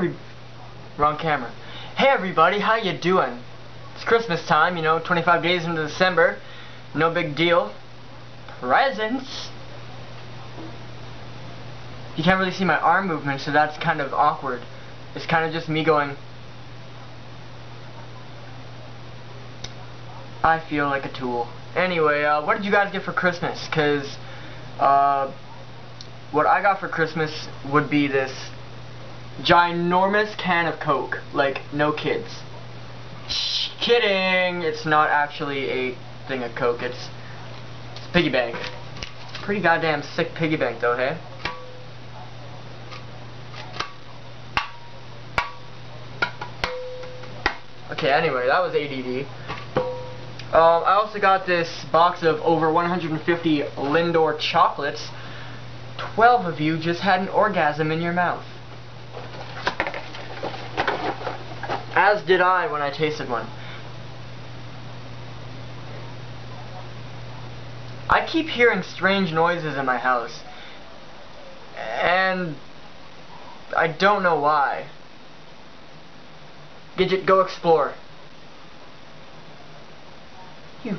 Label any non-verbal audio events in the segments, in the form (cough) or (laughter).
every... Wrong camera. Hey everybody, how you doing? It's Christmas time, you know, 25 days into December. No big deal. Presents? You can't really see my arm movement, so that's kind of awkward. It's kind of just me going... I feel like a tool. Anyway, uh, what did you guys get for Christmas? Because, uh, what I got for Christmas would be this ginormous can of Coke. Like, no kids. Shh, kidding! It's not actually a thing of Coke. It's, it's piggy bank. Pretty goddamn sick piggy bank, though, hey? Okay, anyway, that was ADD. Um, I also got this box of over 150 Lindor chocolates. 12 of you just had an orgasm in your mouth. As did I when I tasted one. I keep hearing strange noises in my house. And I don't know why. Gidget, go explore. You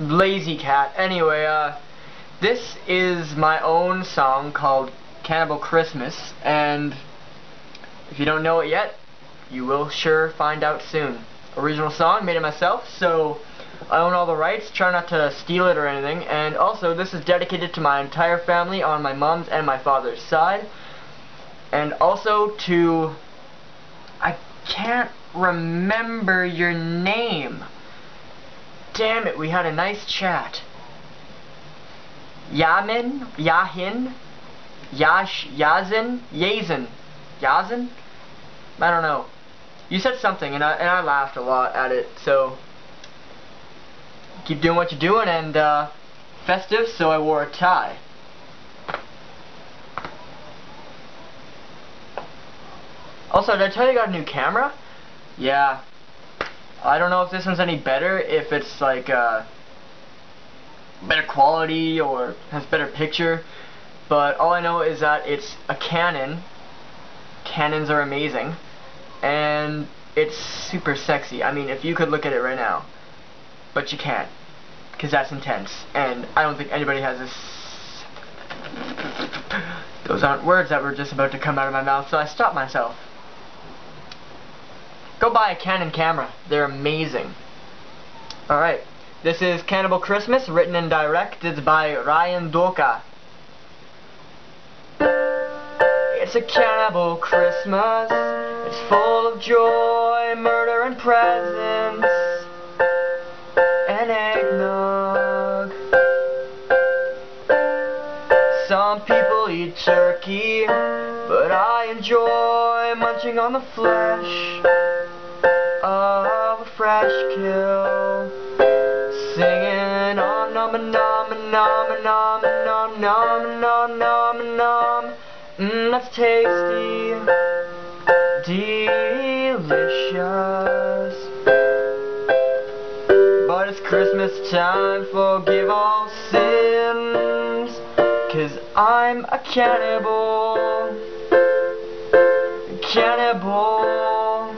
lazy cat. Anyway, uh, this is my own song called Cannibal Christmas, and if you don't know it yet, you will sure find out soon. Original song, made it myself, so I own all the rights, try not to steal it or anything, and also this is dedicated to my entire family on my mom's and my father's side, and also to, I can't remember your name. Damn it, we had a nice chat. Yamin, Yahin, Yash, Yazin, Yazin, Yazin? I don't know. You said something, and I and I laughed a lot at it. So keep doing what you're doing, and uh, festive. So I wore a tie. Also, did I tell you I got a new camera? Yeah. I don't know if this one's any better, if it's like uh, better quality or has better picture, but all I know is that it's a Canon. Canons are amazing, and it's super sexy. I mean, if you could look at it right now, but you can't, because that's intense, and I don't think anybody has this (sighs) those aren't words that were just about to come out of my mouth, so I stopped myself. Go buy a Canon camera. They're amazing. Alright. This is Cannibal Christmas, written and directed by Ryan Doka. It's a cannibal Christmas. It's full of joy, murder, and presents. And eggnog. Some people eat turkey, but I enjoy munching on the flesh of a fresh kill. Singing om nom nom nom nom nom nom nom nom nom. Mmm, that's tasty, delicious. But it's Christmas time, forgive all sins. Cause I'm a cannibal. Cannibal.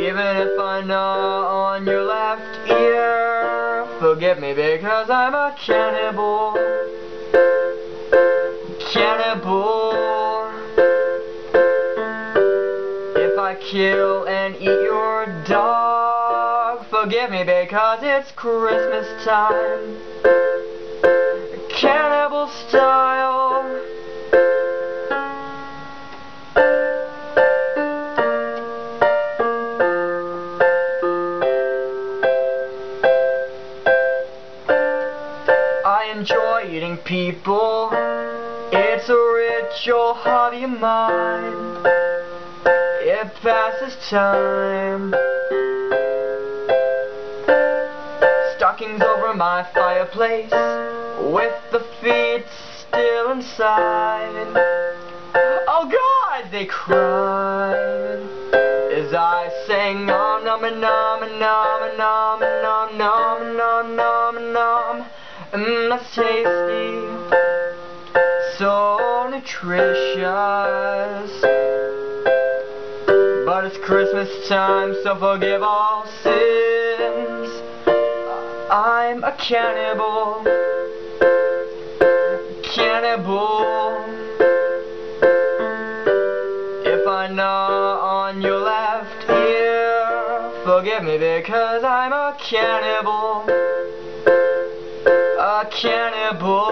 Even if I gnaw on your left ear. Forgive me because I'm a cannibal. Cannibal. Kill and eat your dog, forgive me because it's Christmas time. Cannibal style. I enjoy eating people. It's a ritual hobby of mine. It passes time. Stockings over my fireplace with the feet still inside. Oh God, they cried as I sang nom nom nom nom nom nom nom nom nom nom nom. Mmm, that's tasty, so nutritious. Christmas time, so forgive all sins. I'm a cannibal. Cannibal. If I gnaw on your left ear, forgive me because I'm a cannibal. A cannibal.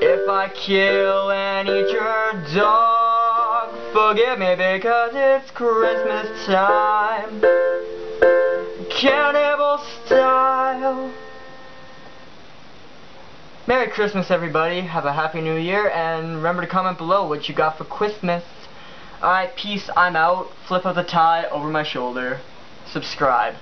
If I kill and eat your dog, forgive me because it's Christmas time. Cannibal style. Merry Christmas, everybody. Have a Happy New Year, and remember to comment below what you got for Christmas. Alright, peace. I'm out. Flip of the tie over my shoulder. Subscribe.